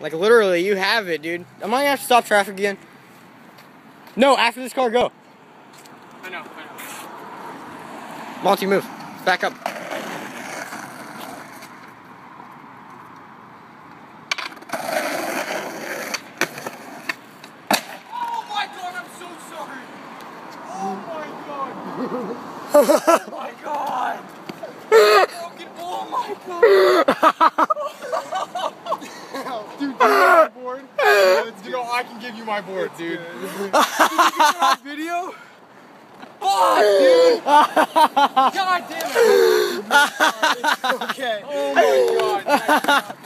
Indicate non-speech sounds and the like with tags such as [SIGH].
Like literally, you have it, dude. Am I gonna have to stop traffic again? No, after this car, go. I know, I know. Monty, move. Back up. Oh my god, I'm so sorry. Oh my god. [LAUGHS] oh my god. Broken, oh my god. Dude, do you want my board? [LAUGHS] You know, I can give you my board, dude. Did you get that [LAUGHS] video? Fuck, dude. God damn it. [LAUGHS] okay. Oh my god.